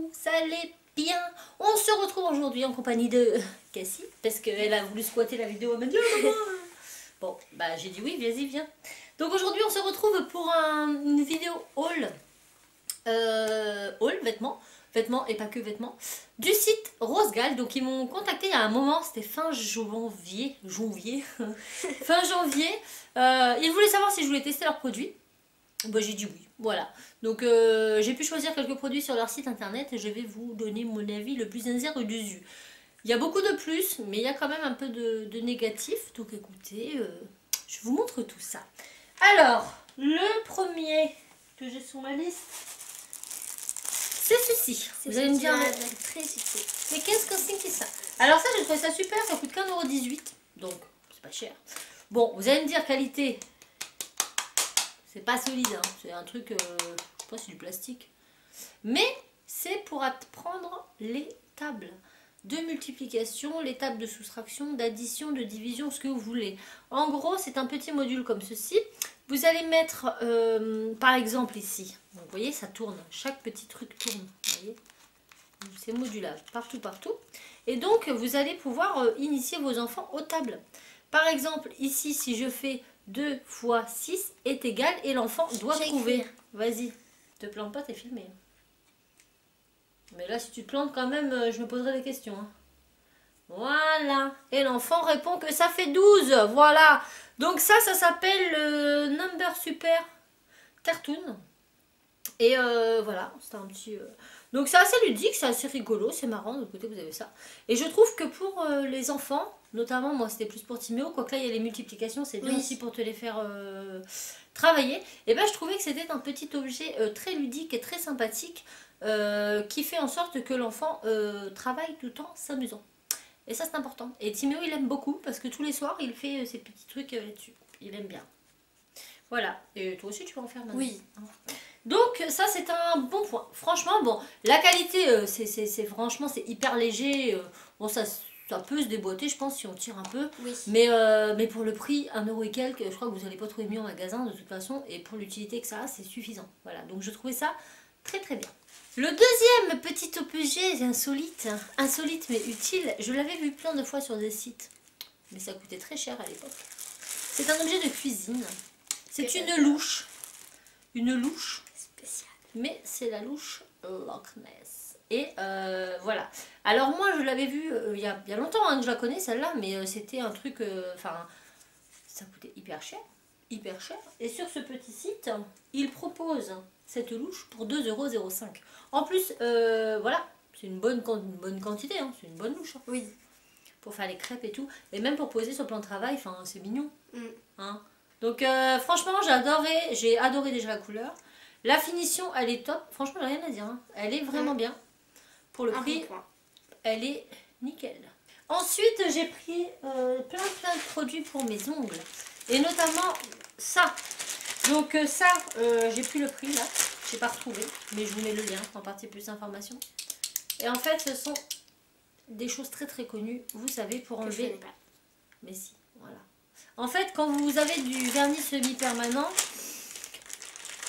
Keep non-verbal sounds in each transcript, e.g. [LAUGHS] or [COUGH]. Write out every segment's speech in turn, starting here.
vous allez bien On se retrouve aujourd'hui en compagnie de [LAUGHS] Cassie, parce qu'elle a voulu squatter la vidéo, elle m'a dit Bon, bah j'ai dit oui, vas-y, viens. Donc aujourd'hui, on se retrouve pour un- une vidéo haul. Euh, haul, vêtements. Vêtements et pas que vêtements. Du site Rosegal. Donc ils m'ont contacté il y a un moment, c'était fin janvier. Janvier. [LAUGHS] fin janvier. Euh, ils voulaient savoir si je voulais tester leurs produits. Bah, j'ai dit oui, voilà. Donc euh, j'ai pu choisir quelques produits sur leur site internet et je vais vous donner mon avis le plus sincère du dessus. Il y a beaucoup de plus, mais il y a quand même un peu de, de négatif. Donc écoutez, euh, je vous montre tout ça. Alors, le premier que j'ai sur ma liste, c'est ceci. Vous allez me dire, très mais qu'est-ce que c'est que ça? Alors ça, j'ai trouvé ça super, ça coûte 15,18€. Donc, c'est pas cher. Bon, vous allez me dire, qualité, c'est pas solide. hein. C'est un truc, euh, je sais pas, c'est du plastique. Mais c'est pour apprendre les tables de multiplication, les tables de soustraction, d'addition, de division, ce que vous voulez. En gros, c'est un petit module comme ceci. Vous allez mettre, euh, par exemple ici, vous voyez, ça tourne. Chaque petit truc tourne. Vous voyez c'est modulable partout, partout. Et donc, vous allez pouvoir euh, initier vos enfants aux tables. Par exemple, ici, si je fais 2 fois 6 est égal et l'enfant doit trouver. Vas-y, te plante pas, t'es filmé. Mais là, si tu te plantes quand même, euh, je me poserai des questions. hein. Voilà. Et l'enfant répond que ça fait 12. Voilà. Donc ça, ça s'appelle le Number Super Cartoon. Et euh, voilà, c'est un petit... euh, Donc c'est assez ludique, c'est assez rigolo, c'est marrant, de l'autre côté vous avez ça. Et je trouve que pour euh, les enfants, notamment moi c'était plus pour Timéo, quoique là il y a les multiplications, c'est bien Oui. aussi pour te les faire euh, travailler. Et ben je trouvais que c'était un petit objet euh, très ludique et très sympathique euh, qui fait en sorte que l'enfant travaille tout en s'amusant. Et ça c'est important. Et Timéo il aime beaucoup parce que tous les soirs il fait ses petits trucs là-dessus. Il aime bien. Voilà. Et toi aussi tu peux en faire maintenant. Oui. Donc ça c'est un bon point. Franchement bon, la qualité euh, c'est franchement c'est hyper léger. euh, bon ça, ça peut se déboîter je pense si on tire un peu. Oui. Mais, euh, mais pour le prix, 1 euro et quelques, je crois que vous n'allez pas trouver mieux en magasin de toute façon. Et pour l'utilité que ça a, c'est suffisant. Voilà, donc je trouvais ça très très bien. Le deuxième petit objet insolite, insolite mais utile, je l'avais vu plein de fois sur des sites. Mais ça coûtait très cher à l'époque. C'est un objet de cuisine. C'est une louche. Une louche Spécial. mais c'est la louche Loch Ness. Et euh, voilà. Alors moi je l'avais vue euh, il y, y a longtemps hein, que je la connais celle-là, mais euh, c'était un truc, enfin ça coûtait hyper cher, hyper cher. Et sur ce petit site, il propose cette louche pour 2,05€. En plus, voilà, c'est une bonne, quan- une bonne quantité, hein, c'est une bonne louche. hein, Oui. pour faire les crêpes et tout. Et même pour poser sur le plan de travail, enfin c'est mignon. Mm. Hein. Donc euh, franchement j'ai adoré, j'ai adoré déjà la couleur. La finition elle est top, franchement j'ai rien à dire. hein. Elle est vraiment Mm. bien. Pour le prix, point. elle est nickel. Ensuite j'ai pris euh, plein plein de produits pour mes ongles. Et notamment ça. Donc euh, ça, euh, j'ai pris le prix là. J'ai pas retrouvé, mais je vous mets le lien en partie plus d'informations. Et en fait ce sont des choses très très connues, vous savez, pour je enlever pas. mais si, voilà. En fait, quand vous avez du vernis semi-permanent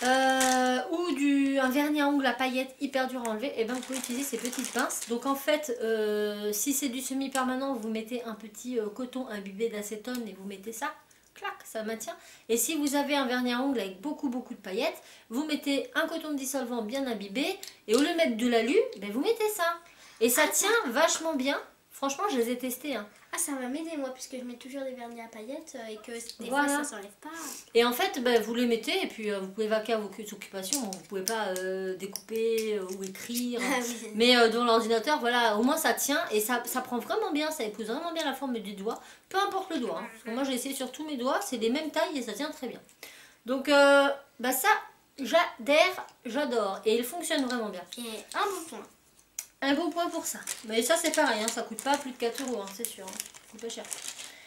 euh, ou du, un vernis à ongles à paillettes hyper dur à enlever, et ben vous pouvez utiliser ces petites pinces. Donc en fait, euh, si c'est du semi-permanent, vous mettez un petit euh, coton imbibé d'acétone et vous mettez ça. Clac, ça maintient. Et si vous avez un vernis à ongles avec beaucoup beaucoup de paillettes, vous mettez un coton de dissolvant bien imbibé et au lieu de mettre de l'alu, ben vous mettez ça. Et ça tient vachement bien. Franchement, je les ai testés. hein. Ah, ça va m'aider moi, puisque je mets toujours des vernis à paillettes euh, et que des Voilà. fois ça s'enlève pas. Et en fait, ben, vous les mettez et puis euh, vous pouvez vaquer à vos occupations. Bon, vous pouvez pas euh, découper euh, ou écrire. Ah oui. Mais dans l'ordinateur, voilà, au moins ça tient et ça, ça prend vraiment bien, ça épouse vraiment bien la forme du doigt, peu importe le doigt. hein. Parce que moi j'ai essayé sur tous mes doigts, c'est les mêmes tailles et ça tient très bien. Donc bah ça, j'adhère, j'adore et il fonctionne vraiment bien. Et un bon point. Un beau point pour ça. Mais ça c'est pareil, hein, ça coûte pas plus de 4 euros, hein, c'est sûr. hein. Pas cher.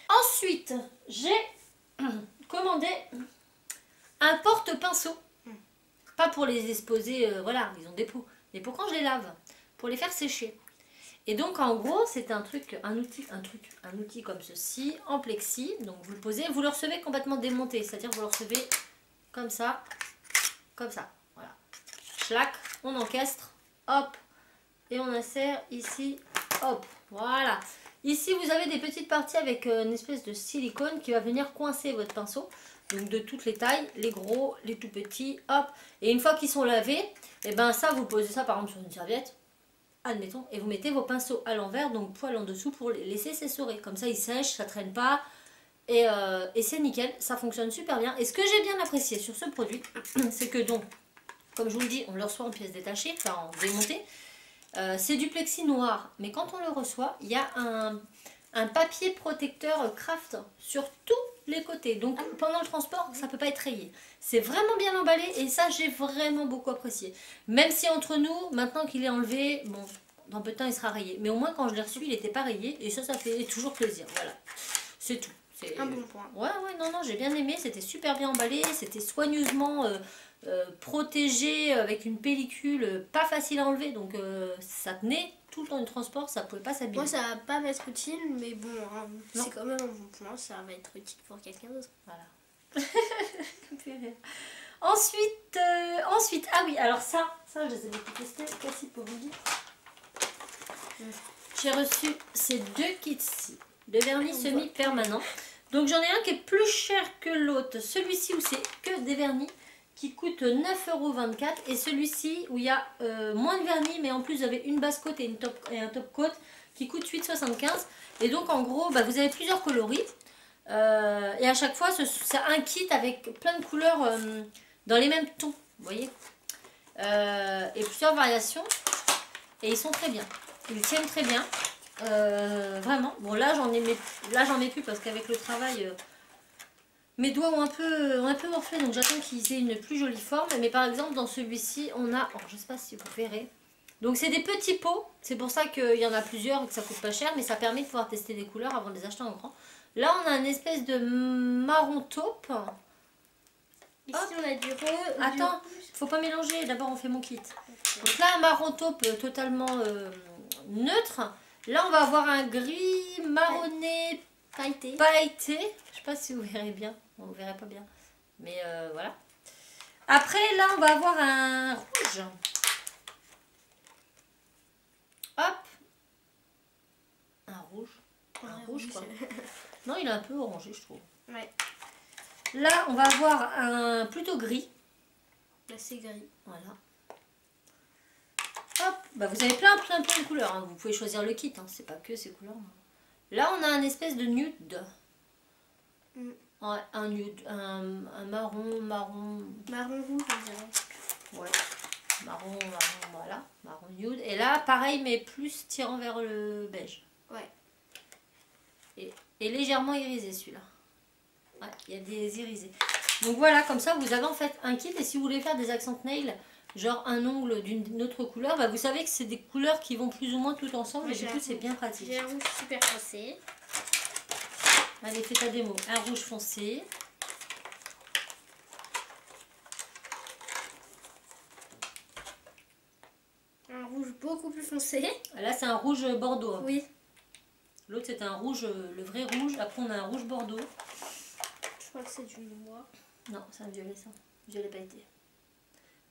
Ensuite, j'ai [CLEARS THROAT] commandé un porte-pinceau. Pas pour les exposer, euh, voilà, ils ont des pots. Mais pour quand je les lave, pour les faire sécher. Et donc en gros, c'est un truc, un outil, un truc, un outil comme ceci, en plexi. Donc vous le posez, vous le recevez complètement démonté, c'est-à-dire vous le recevez comme ça, comme ça, voilà. Schlac, on encastre, hop, et on insère ici, hop, voilà. Ici, vous avez des petites parties avec euh, une espèce de silicone qui va venir coincer votre pinceau. Donc de toutes les tailles, les gros, les tout petits, hop. Et une fois qu'ils sont lavés, et eh ben ça, vous posez ça par exemple sur une serviette, admettons, et vous mettez vos pinceaux à l'envers, donc poil en dessous pour les laisser s'essorer. Comme ça, ils sèchent, ça traîne pas. Et, euh, et c'est nickel, ça fonctionne super bien. Et ce que j'ai bien apprécié sur ce produit, [CLEARS THROAT] c'est que donc, comme je vous le dis, on le reçoit en pièces détachées, enfin en démontées. Euh, c'est du plexi noir, mais quand on le reçoit, il y a un, papier protecteur craft sur tous les côtés. Donc pendant le transport, ça ne peut pas être rayé. C'est vraiment bien emballé et ça, j'ai vraiment beaucoup apprécié. Même si entre nous, maintenant qu'il est enlevé, bon, dans peu de temps, il sera rayé. Mais au moins, quand je l'ai reçu, il n'était pas rayé et ça, ça fait toujours plaisir. Voilà, c'est tout. C'est un bon point. Ouais, ouais, non, non, j'ai bien aimé. C'était super bien emballé. C'était soigneusement euh, euh, protégé avec une pellicule pas facile à enlever. Donc euh, ça tenait tout le temps du transport, ça pouvait pas s'habiller. Moi, ça va pas m'être utile, mais bon, hein, c'est quand même un bon point. Ça va être utile pour quelqu'un d'autre. Voilà. [LAUGHS] ensuite, ensuite, ah oui, alors ça, ça, je les avais testés. Cassie pour vous dire? J'ai reçu ces deux kits-ci de vernis semi-permanent. Donc j'en ai un qui est plus cher que l'autre. Celui-ci où c'est que des vernis qui coûte 9,24€ et celui-ci où il y a euh, moins de vernis mais en plus vous avez une basse cote et, un top coat qui coûte 8,75€ et donc en gros bah, vous avez plusieurs coloris euh, et à chaque fois c'est un kit avec plein de couleurs euh, dans les mêmes tons vous voyez. Et plusieurs variations. Et ils sont très bien. Ils tiennent très bien vraiment bon là j'en ai là j'en ai plus parce qu'avec le travail mes doigts ont un peu, un peu morflé, donc j'attends qu'ils aient une plus jolie forme. Mais par exemple, dans celui-ci, on a... Oh, je ne sais pas si vous verrez. Donc c'est des petits pots. C'est pour ça qu'il y en a plusieurs et que ça coûte pas cher. Mais ça permet de pouvoir tester des couleurs avant de les acheter en grand. Là, on a une espèce de marron taupe. Ici, on a du rose. Attends, faut pas mélanger. D'abord, on fait mon kit. Donc là, un marron taupe totalement euh, neutre. Là, on va avoir un gris marronné pailleté. pailleté. Je sais pas si vous verrez bien. On ne verrait pas bien. Mais euh, voilà. Après, là, on va avoir un rouge. Hop. Un rouge. Un rouge, quoi. [LAUGHS] Non, il est un peu orangé, je trouve. Ouais. Là, on va avoir un plutôt gris. Là, c'est gris. Voilà. Bah, vous avez plein, plein, plein de couleurs. Hein. Vous pouvez choisir le kit. Hein. C'est pas que ces couleurs. Là, on a un espèce de nude. Mm un nude, un, un, marron, marron. Marron rouge, on dirait. Ouais. Marron, marron, voilà. Marron nude. Et là, pareil, mais plus tirant vers le beige. Ouais. Et, et légèrement irisé celui-là. Ouais, il y a des irisés. Donc voilà, comme ça, vous avez en fait un kit. Et si vous voulez faire des accents nails, genre un ongle d'une autre couleur, bah vous savez que c'est des couleurs qui vont plus ou moins tout ensemble. et du coup, c'est bien pratique. J'ai un rouge super foncé. Allez, fais ta démo. Un rouge foncé. Un rouge beaucoup plus foncé. Là, c'est un rouge bordeaux. Oui. L'autre, c'est un rouge, le vrai rouge. Après, on a un rouge bordeaux. Je crois que c'est du noir. Non, c'est un violet, ça. Violet pailleté.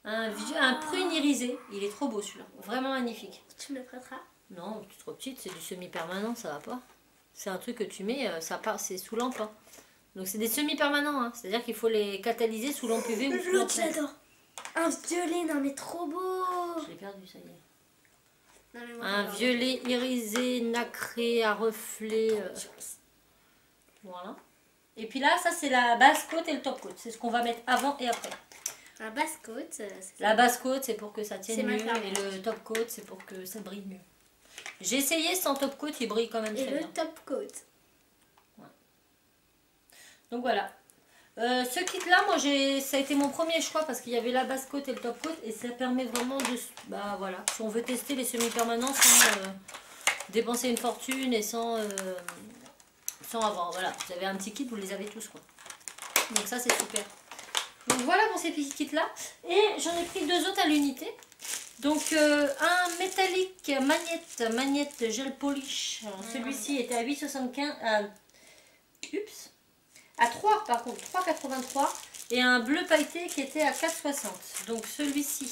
Un, un prune irisé. Il est trop beau, celui-là. Vraiment magnifique. Tu me le prêteras Non, tu es trop petite. C'est du semi-permanent, ça va pas. C'est un truc que tu mets, euh, ça part, c'est sous lampe. Hein. Donc c'est des semi-permanents, hein. c'est-à-dire qu'il faut les catalyser sous lampe UV ou sous j'adore. Un violet, non mais trop beau. Je l'ai perdu, ça y est. un violet irisé, nacré, à reflet. Euh. Voilà. Et puis là, ça c'est la basse côte et le top côte. C'est ce qu'on va mettre avant et après. La basse côte. Euh, la basse côte, c'est pour que ça tienne mieux. Et le top côte, c'est pour que ça brille mieux. J'ai essayé sans top coat, il brille quand même Et le top coat. Donc voilà. Euh, ce kit là, moi j'ai, ça a été mon premier choix parce qu'il y avait la basse côte et le top coat et ça permet vraiment de, bah voilà, si on veut tester les semi-permanents sans euh, dépenser une fortune et sans, euh, sans avoir, voilà, vous avez un petit kit, vous les avez tous quoi. Donc ça c'est super. Donc voilà pour ces petits kits là. Et j'en ai pris deux autres à l'unité. Donc euh, un métallique magnette, magnette gel polish. Celui-ci était à 8,75. À, ups, à 3 par contre, 3,83. Et un bleu pailleté qui était à 4,60. Donc celui-ci,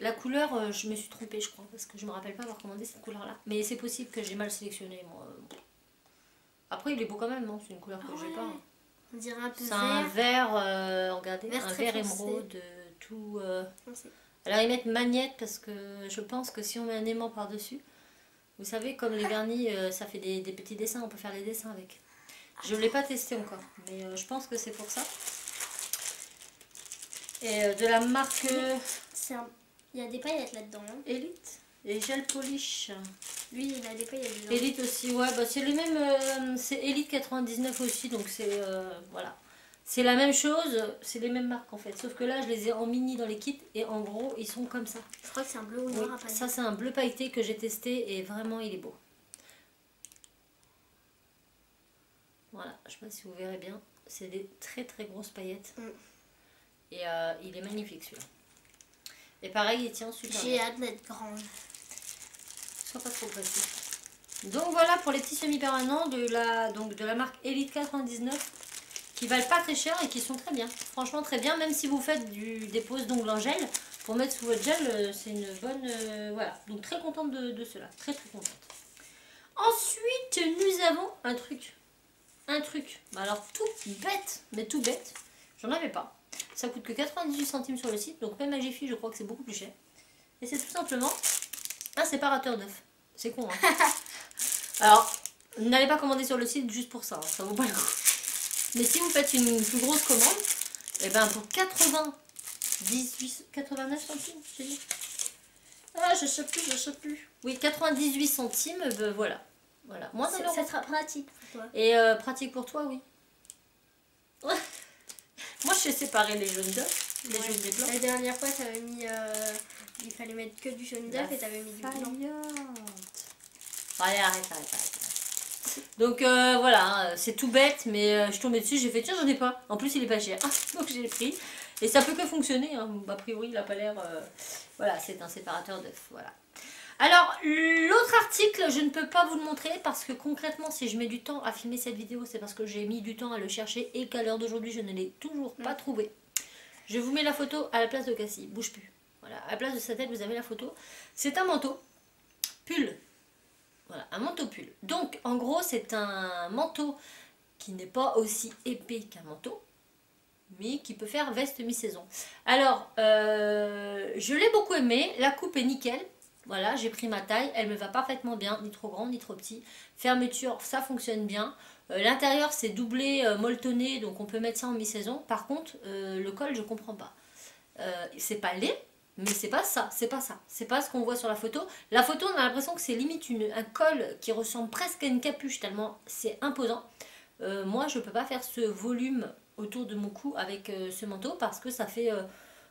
La couleur, euh, je me suis trompée, je crois, parce que je me rappelle pas avoir commandé cette couleur-là. Mais c'est possible que j'ai mal sélectionné, moi. Après, il est beau quand même, non C'est une couleur que j'ai pas. hein. On dirait un peu C'est un vert, euh, regardez, Vert un vert émeraude, euh, tout. euh. Alors ils mettent magnette parce que je pense que si on met un aimant par-dessus, vous savez, comme les vernis, euh, ça fait des, des petits dessins, on peut faire les dessins avec. Je ne l'ai pas testé encore, mais je pense que c'est pour ça. Et de la marque un- Il y a des paillettes là-dedans. hein. Elite et gel polish. Lui, il a des paillettes dedans. Elite aussi, ouais, bah c'est les mêmes, euh, c'est Elite 99 aussi, donc c'est euh, voilà. C'est la même chose, c'est les mêmes marques en fait, sauf que là je les ai en mini dans les kits et en gros ils sont comme ça. Je crois que c'est un bleu ou Oui, noir à paillettes. ça c'est un bleu pailleté que j'ai testé et vraiment il est beau. Voilà, je sais pas si vous verrez bien, c'est des très très grosses paillettes. Mm. Et euh, il est magnifique celui-là. Et pareil, il tient super J'ai bien. hâte d'être grande. Pas trop. Donc voilà pour les petits semi-permanents de la, de la marque Elite 99 qui valent pas très cher et qui sont très bien. Franchement très bien, même si vous faites du, des poses d'ongles en gel, pour mettre sous votre gel, euh, c'est une bonne... euh, voilà, donc très contente de, cela, très très contente. Ensuite, nous avons un truc. Un truc. Bah alors tout bête, mais tout bête. J'en avais pas. Ça coûte que 98 centimes sur le site, donc même à je crois que c'est beaucoup plus cher. Et c'est tout simplement un séparateur d'œufs. C'est con, hein [LAUGHS] Alors, n'allez pas commander sur le site juste pour ça, hein, ça vaut pas le coup. Mais si vous faites une plus grosse commande, et ben pour 98, 89 centimes, dit. Ah, je sais plus, je sais plus. Oui, 98 centimes, ben voilà. Voilà, euro. Ça sera pratique pour toi. Et euh, pratique pour toi, oui. [LAUGHS] Moi, je sais séparer les jaunes d'œufs, les Ouais. jaunes des blancs. La dernière fois, t'avais mis. euh, il fallait mettre que du jaune d'œuf et t'avais mis du blanc. Allez, arrête, arrête, arrête. Donc euh, voilà, hein, c'est tout bête, mais euh, je suis tombée dessus, j'ai fait tiens, j'en ai pas. En plus, il est pas cher. Donc j'ai pris. Et ça peut que fonctionner. hein. A priori, il a pas l'air. euh, Voilà, c'est un séparateur d'œufs. Voilà. Alors, l'autre article, je ne peux pas vous le montrer parce que concrètement, si je mets du temps à filmer cette vidéo, c'est parce que j'ai mis du temps à le chercher et qu'à l'heure d'aujourd'hui, je ne l'ai toujours pas trouvé. Je vous mets la photo à la place de Cassie, bouge plus. Voilà, à la place de sa tête, vous avez la photo. C'est un manteau, pull. Voilà, un manteau pull. Donc, en gros, c'est un manteau qui n'est pas aussi épais qu'un manteau, mais qui peut faire veste mi-saison. Alors, euh, je l'ai beaucoup aimé. La coupe est nickel. Voilà, j'ai pris ma taille. Elle me va parfaitement bien, ni trop grand, ni trop petit. Fermeture, ça fonctionne bien. Euh, L'intérieur, c'est doublé, euh, molletonné, donc on peut mettre ça en mi-saison. Par contre, euh, le col, je comprends pas. C'est pas laid, mais c'est pas ça, c'est pas ça. C'est pas ce qu'on voit sur la photo. La photo, on a l'impression que c'est limite un col qui ressemble presque à une capuche, tellement c'est imposant. Moi, je peux pas faire ce volume autour de mon cou avec ce manteau parce que ça fait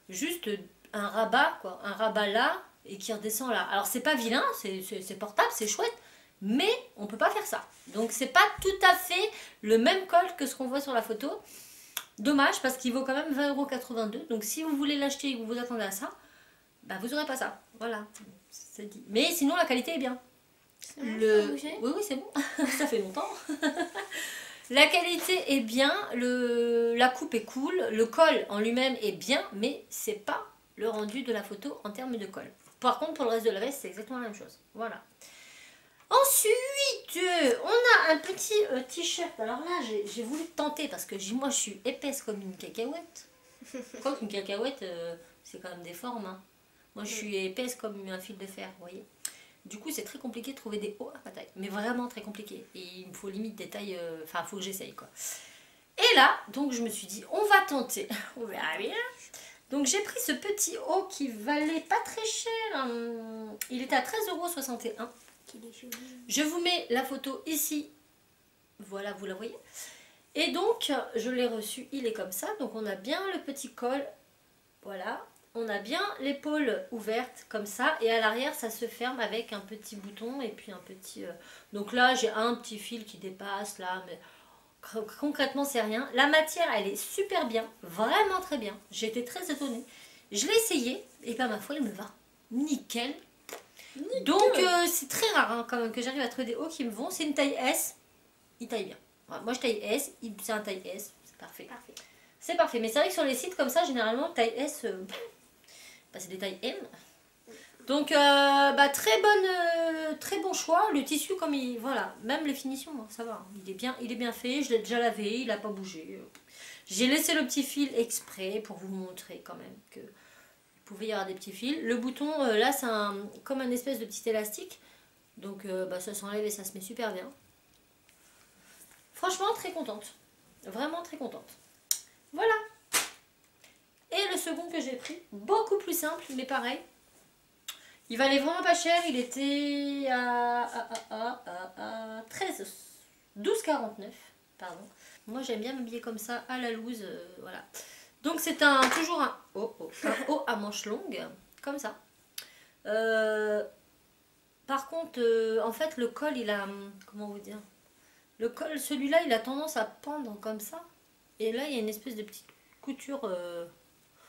juste un rabat, quoi. Un rabat là et qui redescend là. Alors, c'est pas vilain, c'est portable, c'est chouette, mais on peut pas faire ça. Donc, c'est pas tout à fait le même col que ce qu'on voit sur la photo. Dommage parce qu'il vaut quand même 20,82€. Donc, si vous voulez l'acheter et que vous vous attendez à ça, bah, vous aurez pas ça. Voilà, c'est dit. Mais sinon, la qualité est bien. Le... Oui, oui, c'est bon. [LAUGHS] ça fait longtemps. [LAUGHS] la qualité est bien, le... la coupe est cool, le col en lui-même est bien, mais c'est pas le rendu de la photo en termes de col. Par contre, pour le reste de la veste, c'est exactement la même chose. Voilà. Ensuite, on a un petit euh, t-shirt. Alors là, j'ai voulu tenter parce que moi, je suis épaisse comme une cacahuète. [LAUGHS] Quoi qu'une cacahuète, euh, c'est quand même des formes. hein. Moi, je suis épaisse comme un fil de fer, vous voyez. Du coup, c'est très compliqué de trouver des hauts à ma taille. Mais vraiment très compliqué. Et il me faut limite des tailles... euh, Enfin, il faut que j'essaye, quoi. Et là, donc, je me suis dit, on va tenter. [LAUGHS] On verra bien. Donc, j'ai pris ce petit haut qui valait pas très cher. hein. Il était à 13,61€. Je vous mets la photo ici. Voilà, vous la voyez. Et donc, je l'ai reçu, il est comme ça. Donc, on a bien le petit col. Voilà. On a bien l'épaule ouverte comme ça. Et à l'arrière, ça se ferme avec un petit bouton et puis un petit... euh, Donc là, j'ai un petit fil qui dépasse là. Mais cr- concrètement, c'est rien. La matière, elle est super bien. Vraiment très bien. Été très étonnée. Je l'ai essayé. Et bien, ma foi, il me va. Nickel. Donc euh, c'est très rare hein, quand même que j'arrive à trouver des hauts qui me vont. C'est une taille S, il taille bien. Moi je taille S, c'est un taille S, c'est parfait. Parfait. C'est parfait, mais c'est vrai que sur les sites comme ça, généralement taille S, euh, [LAUGHS] bah, c'est des tailles M. Donc, euh, bah, très, bonne, très bon choix. Le tissu, comme il. Voilà, même les finitions, hein, ça va. Il est bien, il est bien fait. Je l'ai déjà lavé, il n'a pas bougé. J'ai laissé le petit fil exprès pour vous montrer quand même que pouvait y avoir des petits fils. Le bouton, euh, là, c'est comme un espèce de petit élastique. Donc, bah, ça s'enlève et ça se met super bien. Franchement, très contente. Vraiment très contente. Voilà. Et le second que j'ai pris, beaucoup plus simple, mais pareil, il valait vraiment pas cher, il était à, à, 13, 12,49, pardon. Moi j'aime bien m'habiller comme ça, à la loose, euh, voilà. Donc c'est un, toujours un haut, haut à manches longues, comme ça. Euh, par contre, euh, en fait le col il a, comment vous dire Le col, celui-là il a tendance à pendre comme ça. Et là il y a une espèce de petite couture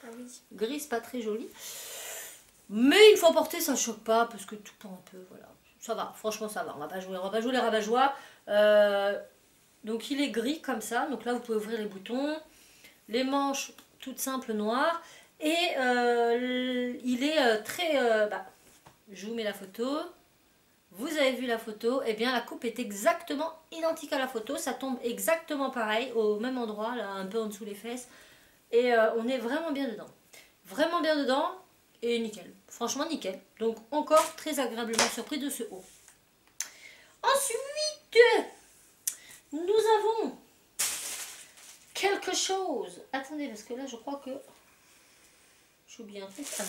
ah grise pas très jolie. Mais une fois porté, ça choque pas parce que tout pend un peu, voilà. Ça va, franchement ça va. On va pas jouer, on va pas jouer les rabat euh, donc il est gris comme ça. Donc là vous pouvez ouvrir les boutons. Les manches toutes simples noires. Et euh, il est euh, très... bah, je vous mets la photo. Vous avez vu la photo, eh bien la coupe est exactement identique à la photo, ça tombe exactement pareil, au même endroit, là un peu en dessous les fesses, et on est vraiment bien dedans. Vraiment bien dedans, et nickel. Franchement, nickel. Donc, encore très agréablement surpris de ce haut. Ensuite, nous avons quelque chose. Attendez, parce que là, je crois que... J'ai oublié un truc. Ah non.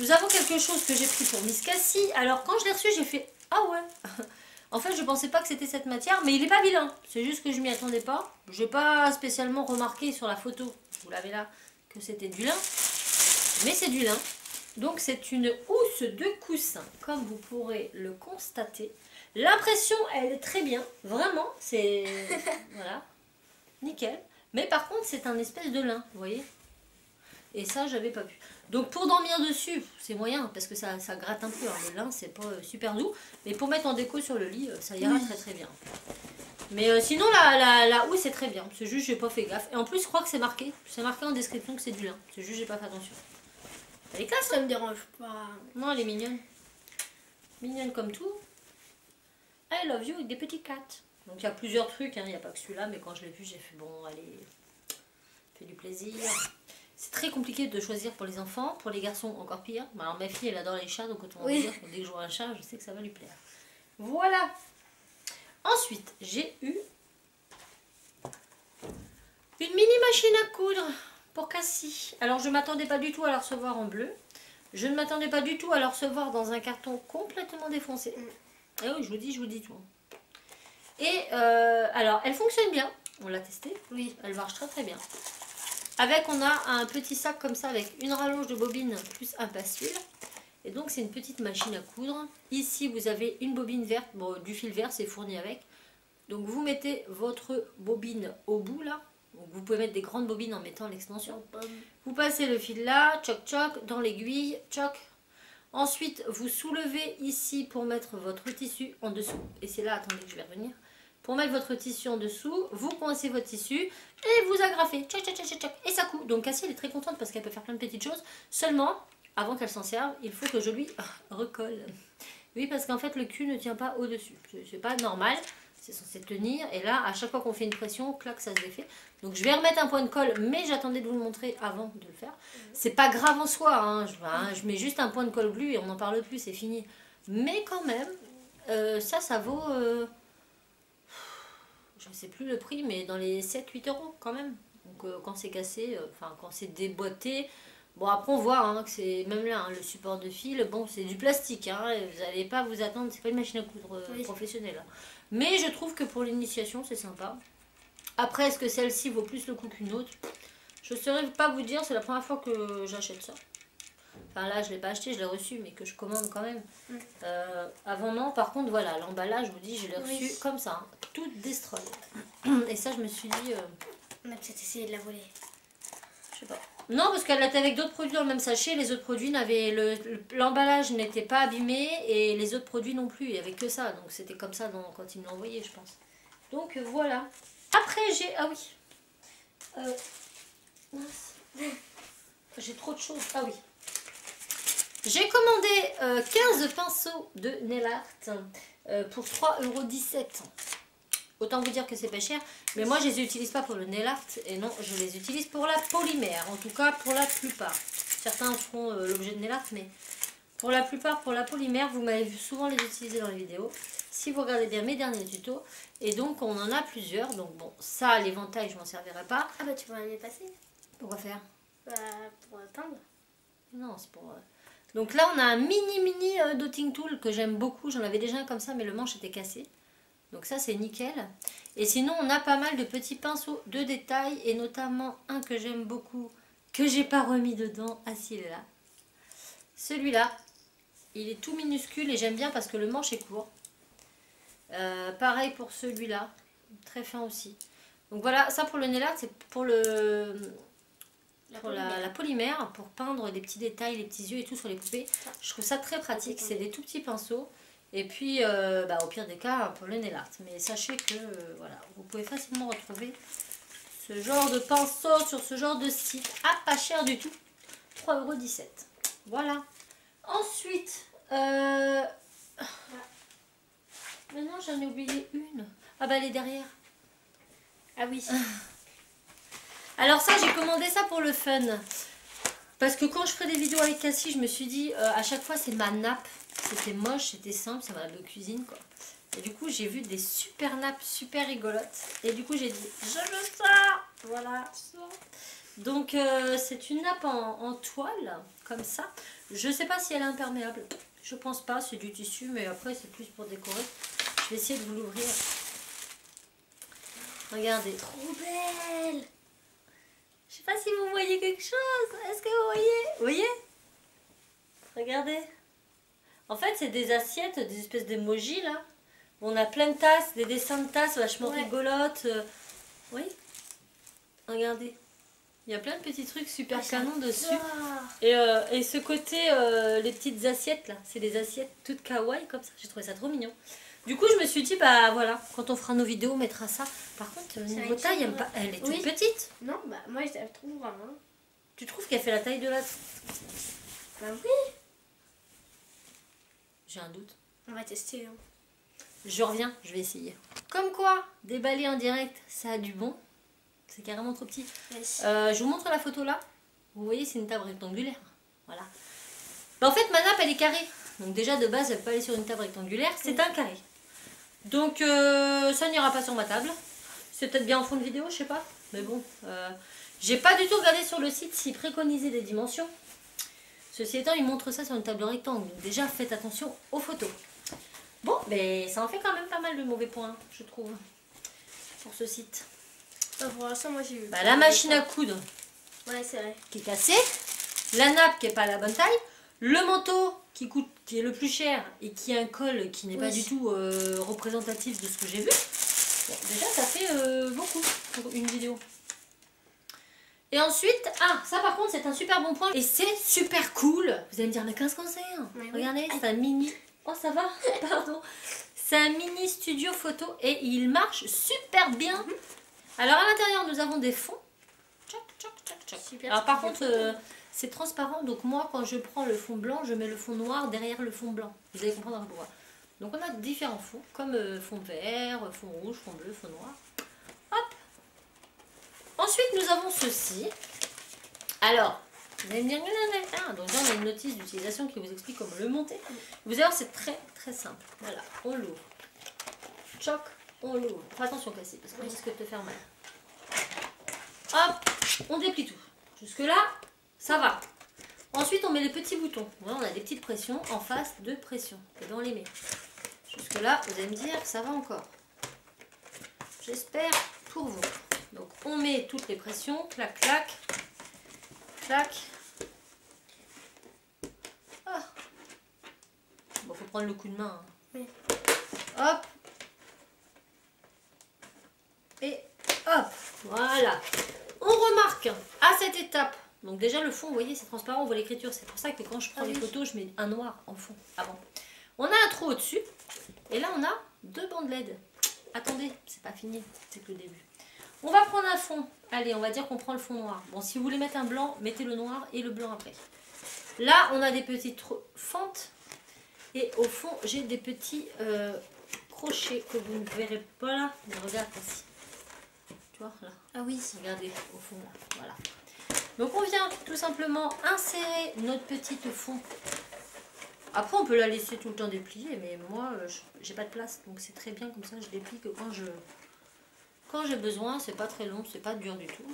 Nous avons quelque chose que j'ai pris pour Miss Cassie. Alors, quand je l'ai reçu, j'ai fait... Ah ouais [LAUGHS] En fait, je pensais pas que c'était cette matière, mais il est pas vilain. C'est juste que je m'y attendais pas. Je n'ai pas spécialement remarqué sur la photo, vous l'avez là, que c'était du lin. Mais c'est du lin. Donc c'est une housse de coussin, comme vous pourrez le constater. L'impression, elle est très bien, vraiment, c'est... [LAUGHS] voilà, nickel. Mais par contre, c'est un espèce de lin, vous voyez Et ça, j'avais pas vu. Donc pour dormir dessus, c'est moyen, parce que ça, ça gratte un peu. Hein. Le lin, c'est pas euh, super doux. Mais pour mettre en déco sur le lit, euh, ça ira très très bien. Mais euh, sinon, la, la, la housse est très bien. C'est juste, j'ai pas fait gaffe. Et en plus, je crois que c'est marqué. C'est marqué en description que c'est du lin. C'est juste, j'ai pas fait attention. Elle est classe, ça me dérange pas. Non, elle est mignonne. Mignonne comme tout. I love you avec des petits cats. Donc il y a plusieurs trucs, hein. il n'y a pas que celui-là, mais quand je l'ai vu, j'ai fait bon, allez, fait du plaisir. C'est très compliqué de choisir pour les enfants, pour les garçons encore pire. Alors ma fille, elle adore les chats, donc autant oui. dire que dès que je vois un chat, je sais que ça va lui plaire. Voilà. Ensuite, j'ai eu une mini machine à coudre pour Cassie. Alors je ne m'attendais pas du tout à la recevoir en bleu. Je ne m'attendais pas du tout à la recevoir dans un carton complètement défoncé. Mm. Et eh oui, je vous dis, je vous dis tout. Et euh, alors, elle fonctionne bien. On l'a testé. Oui, elle marche très très bien. Avec, on a un petit sac comme ça avec une rallonge de bobine plus un passe-fil. Et donc, c'est une petite machine à coudre. Ici, vous avez une bobine verte. Bon, du fil vert, c'est fourni avec. Donc, vous mettez votre bobine au bout, là vous pouvez mettre des grandes bobines en mettant l'extension. Vous passez le fil là, choc choc, dans l'aiguille, choc. Ensuite, vous soulevez ici pour mettre votre tissu en dessous. Et c'est là, attendez que je vais revenir. Pour mettre votre tissu en dessous, vous coincez votre tissu et vous agrafez. Tchac, tchac, tchac, tchac, et ça coud. Donc Cassie, elle est très contente parce qu'elle peut faire plein de petites choses. Seulement, avant qu'elle s'en serve, il faut que je lui [LAUGHS] recolle. Oui, parce qu'en fait, le cul ne tient pas au-dessus. C'est pas normal c'est censé tenir. Et là, à chaque fois qu'on fait une pression, clac, ça se défait. Donc je vais remettre un point de colle, mais j'attendais de vous le montrer avant de le faire. C'est pas grave en soi, hein. hein, je, mets juste un point de colle bleu et on n'en parle plus, c'est fini. Mais quand même, euh, ça, ça vaut, euh, je ne sais plus le prix, mais dans les 7-8 euros quand même. Donc euh, quand c'est cassé, enfin quand c'est déboîté, Bon, après, on voit hein, que c'est même là, hein, le support de fil, bon, c'est du plastique. Hein, vous n'allez pas vous attendre, c'est pas une machine à coudre professionnelle. Mais je trouve que pour l'initiation, c'est sympa. Après, est-ce que celle-ci vaut plus le coup qu'une autre? Je ne saurais pas vous dire, c'est la première fois que j'achète ça. Enfin là, je ne l'ai pas acheté, je l'ai reçu, mais que je commande quand même. Mm. Euh, avant, non. Par contre, voilà, l'emballage, je vous dis, je l'ai reçu comme ça, hein, toute destroy. Et ça, je me suis dit... Euh, On a peut-être essayé de la voler. Je sais pas. Non, parce qu'elle était avec d'autres produits dans le même sachet. Les autres produits n'avaient. L'emballage n'était pas abîmé et les autres produits non plus. Il n'y avait que ça. Donc c'était comme ça quand ils me l'ont envoyé, je pense. Donc voilà. Après, j'ai. Ah oui. Euh, [LAUGHS] j'ai trop de choses. Ah oui. J'ai commandé 15 pinceaux de nail art pour 3,17€. Autant vous dire que c'est pas cher. Mais moi, je les utilise pas pour le nail art. Et non, je les utilise pour la polymère. En tout cas, pour la plupart. Certains feront l'objet de nail art, mais pour la plupart, pour la polymère, vous m'avez vu souvent les utiliser dans les vidéos. Si vous regardez bien mes derniers tutos. Et donc, on en a plusieurs. Donc bon, ça, l'éventail, je m'en servirai pas. Ah bah, tu vas les passer. Pourquoi faire? Bah, pour peindre. Non, c'est pour... Euh, donc là, on a un mini mini euh, dotting tool que j'aime beaucoup. J'en avais déjà un comme ça, mais le manche était cassé. Donc ça, c'est nickel. Et sinon, on a pas mal de petits pinceaux de détail. Et notamment un que j'aime beaucoup, que j'ai pas remis dedans. Ah si, il est là. Celui-là, il est tout minuscule et j'aime bien parce que le manche est court. Euh, pareil pour celui-là, très fin aussi. Donc voilà, ça pour le nail art, c'est pour le pour la, polymère, pour peindre des petits détails, les petits yeux et tout sur les poupées. Je trouve ça très pratique. C'est des tout petits pinceaux. Et puis, euh, bah, au pire des cas, pour le nail art. Mais sachez que euh, voilà, vous pouvez facilement retrouver ce genre de pinceau sur ce genre de site. Ah, pas cher du tout. 3,17€. Voilà. Ensuite, euh... maintenant j'en ai oublié une. Ah bah elle est derrière. Ah oui. [LAUGHS] Alors ça, j'ai commandé ça pour le fun. Parce que quand je ferai des vidéos avec Cassie, je me suis dit, euh, à chaque fois, c'est ma nappe. C'était moche, c'était simple, c'est ma nappe de cuisine, quoi. Et du coup, j'ai vu des super nappes super rigolotes. Et du coup, j'ai dit, je veux ça Voilà, Donc, euh, c'est une nappe en, toile, comme ça. Je sais pas si elle est imperméable. Je pense pas, c'est du tissu, mais après, c'est plus pour décorer. Je vais essayer de vous l'ouvrir. Regardez. Trop belle sais pas si vous voyez quelque chose. Est-ce que vous voyez? Vous voyez? Regardez. En fait, c'est des assiettes, des espèces d'emojis là. On a plein de tasses, des dessins de tasses vachement rigolotes. Euh, oui Regardez. Il y a plein de petits trucs super ah, canons dessus. Et, euh, et, ce côté, euh, les petites assiettes là, c'est des assiettes toutes kawaii comme ça. J'ai trouvé ça trop mignon. Du coup, je me suis dit, bah voilà, quand on fera nos vidéos, on mettra ça. Par contre, niveau taille, elle, pas... elle est toute petite. Non, bah moi, je la trouve vraiment. Tu trouves qu'elle fait la taille de la... Bah oui. J'ai un doute. On va tester. Hein. Je reviens, je vais essayer. Comme quoi, déballer en direct, ça a du bon. C'est carrément trop petit. Euh, je vous montre la photo là. Vous voyez, c'est une table rectangulaire. Voilà. Bah, en fait, ma nappe, elle est carrée. Donc déjà, de base, elle peut aller sur une table rectangulaire. C'est un carré. Donc euh, ça n'ira pas sur ma table. C'est peut-être bien en fond de vidéo, je sais pas. Mais bon, euh, j'ai pas du tout regardé sur le site s'ils préconisaient des dimensions. Ceci étant, ils montrent ça sur une table rectangle. déjà, faites attention aux photos. Bon, mais ça en fait quand même pas mal de mauvais points, je trouve, pour ce site. Ah, moi j'ai bah, la machine à coudre. Ouais, c'est vrai. Qui est cassée. La nappe qui est pas à la bonne taille. Le manteau qui coûte, qui est le plus cher et qui a un col qui n'est pas du tout euh, représentatif de ce que j'ai vu. déjà, ça fait euh, beaucoup pour une vidéo. Et ensuite, ah, ça par contre, c'est un super bon point. Et c'est super cool. Vous allez me dire, mais qu'est-ce qu'on sait Regardez, c'est un mini... Oh, ça va [LAUGHS] Pardon. C'est un mini studio photo et il marche super bien. Mhm. Alors, à l'intérieur, nous avons des fonds. Super Alors, par contre... C'est transparent, donc moi quand je prends le fond blanc, je mets le fond noir derrière le fond blanc. Vous allez comprendre pourquoi. Donc on a différents fonds, comme euh, fond vert, fond rouge, fond bleu, fond noir. Hop Ensuite nous avons ceci. Alors, vous allez me dire, ah, donc là on a une notice d'utilisation qui vous explique comment le monter. Vous allez voir, c'est très très simple. Voilà, on l'ouvre. Choc, on l'ouvre. Fais attention Cassie, parce qu'on risque de te faire mal. Hop, on déplie tout. Jusque là, ça va. Ensuite, on met les petits boutons. on a des petites pressions en face de pression. Et on les met. Jusque là, vous allez me dire, ça va encore. J'espère pour vous. Donc, on met toutes les pressions. Clac, clac. Clac. Ah. Bon, faut prendre le coup de main. Hein. Hop. Et hop. Voilà. On remarque à cette étape donc déjà le fond, vous voyez, c'est transparent, on voit l'écriture. C'est pour ça que quand je prends ah les photos, je mets un noir en fond avant. On a un trou au-dessus. Et là, on a deux bandes LED. Attendez, c'est pas fini, c'est que le début. On va prendre un fond. Allez, on va dire qu'on prend le fond noir. Bon, si vous voulez mettre un blanc, mettez le noir et le blanc après. Là, on a des petites fentes. Et au fond, j'ai des petits euh, crochets que vous ne verrez pas là. Mais regarde ici. Tu vois, là. Ah oui. Regardez, au fond, là. Voilà. Donc, on vient tout simplement insérer notre petite fond. Après, on peut la laisser tout le temps déplier, mais moi, euh, j'ai pas de place. Donc, c'est très bien comme ça, je déplie que quand je... Quand j'ai besoin, c'est pas très long, c'est pas dur du tout.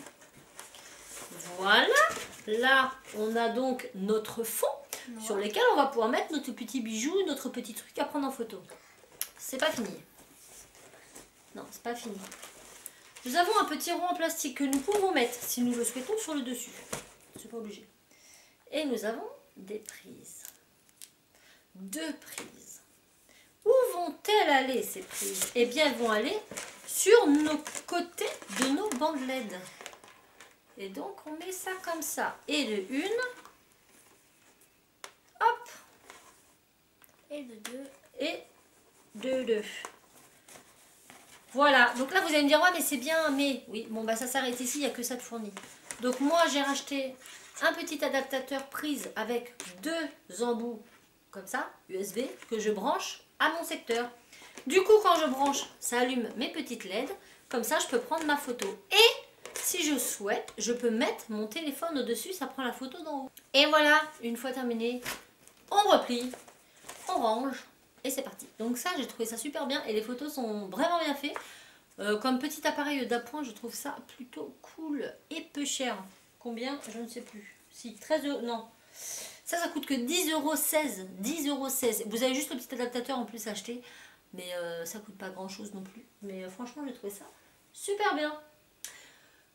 Voilà. Là, on a donc notre fond sur lequel on va pouvoir mettre notre petit bijou, notre petit truc à prendre en photo. C'est pas fini. Non, c'est pas fini. Nous avons un petit rond en plastique que nous pouvons mettre, si nous le souhaitons, sur le dessus. C'est pas obligé. Et nous avons des prises. Deux prises. Où vont-elles aller, ces prises? Eh bien, elles vont aller sur nos côtés de nos bandes LED. Et donc, on met ça comme ça. Et de une. Hop. Et de deux. Et de deux. Voilà. Donc là, vous allez me dire, ouais, mais c'est bien, mais... Oui, bon, bah ça s'arrête ici, il n'y a que ça de fourni. Donc moi, j'ai racheté un petit adaptateur prise avec deux embouts comme ça, USB, que je branche à mon secteur. Du coup, quand je branche, ça allume mes petites LED. Comme ça, je peux prendre ma photo. Et si je souhaite, je peux mettre mon téléphone au-dessus, ça prend la photo d'en haut. Et voilà, une fois terminé, on replie, on range et c'est parti. Donc ça, j'ai trouvé ça super bien et les photos sont vraiment bien faites. Euh, comme petit appareil d'appoint, je trouve ça plutôt cool et peu cher. Combien? Je ne sais plus. Si, 13 euros, non. Ça, ça coûte que 10,16 euros. 10,16 euros. Vous avez juste le petit adaptateur en plus à acheter. Mais euh, ça coûte pas grand chose non plus. Mais euh, franchement, j'ai trouvé ça super bien.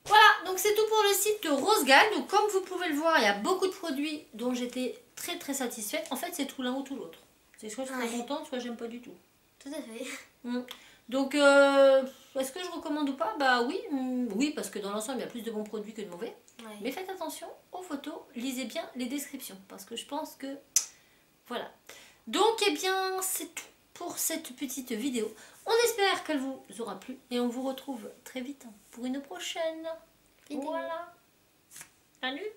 Voilà, donc c'est tout pour le site de Rosegal. Donc comme vous pouvez le voir, il y a beaucoup de produits dont j'étais très très satisfaite. En fait, c'est tout l'un ou tout l'autre. C'est soit je suis contente, soit j'aime pas du tout. Tout à fait. Mm. Donc, euh, est-ce que je recommande ou pas? Bah oui, mm, oui, parce que dans l'ensemble, il y a plus de bons produits que de mauvais. Mais faites attention aux photos, lisez bien les descriptions, parce que je pense que... Voilà. Donc, eh bien, c'est tout pour cette petite vidéo. On espère qu'elle vous aura plu et on vous retrouve très vite pour une prochaine. Voilà. Salut